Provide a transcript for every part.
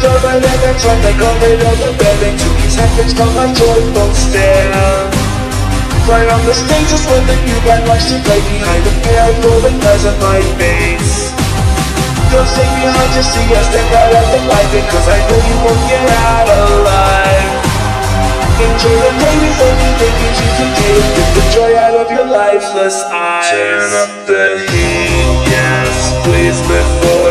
my limits when they come in on the building Two keys seconds come a joyful stare Right on the stage is when the new band likes to play Behind the pair of golden in my face Don't stay behind to see us stand right at the light Because I know you won't get out alive Enjoy the day before you think you to take Get the joy out of your lifeless eyes Turn up the heat, yes, please before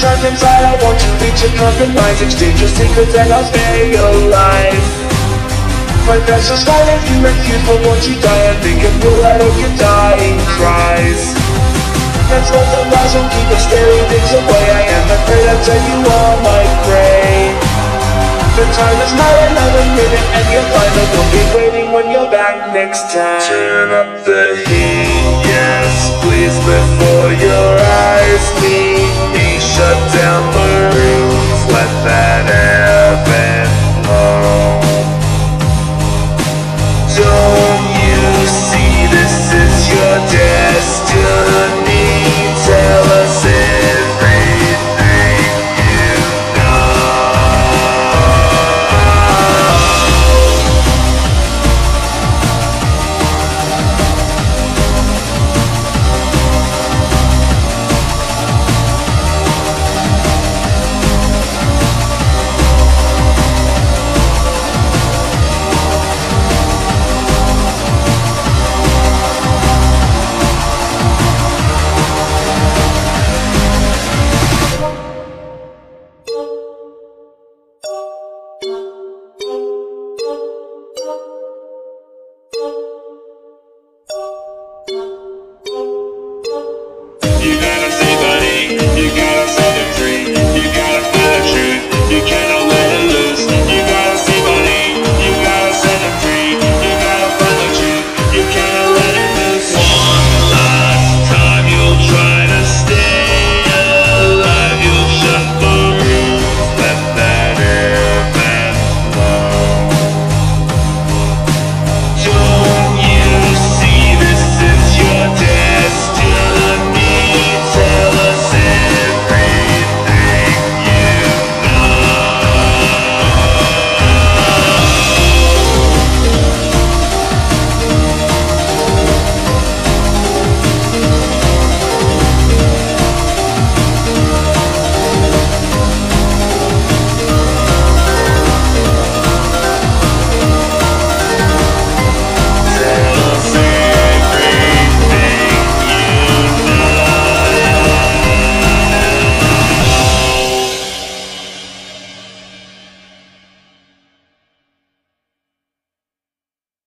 trapped inside, I want you reach your compromise. Exchange your secrets and I'll stay alive. My precious life, if you refuse but once you die? I think it will out your dying cries. That's what the lies will keep us staring things away. I am afraid I'll tell you all my prey. The time is not another minute and you'll find that we'll be waiting when you're back next time. Turn up the heat, yes, please before your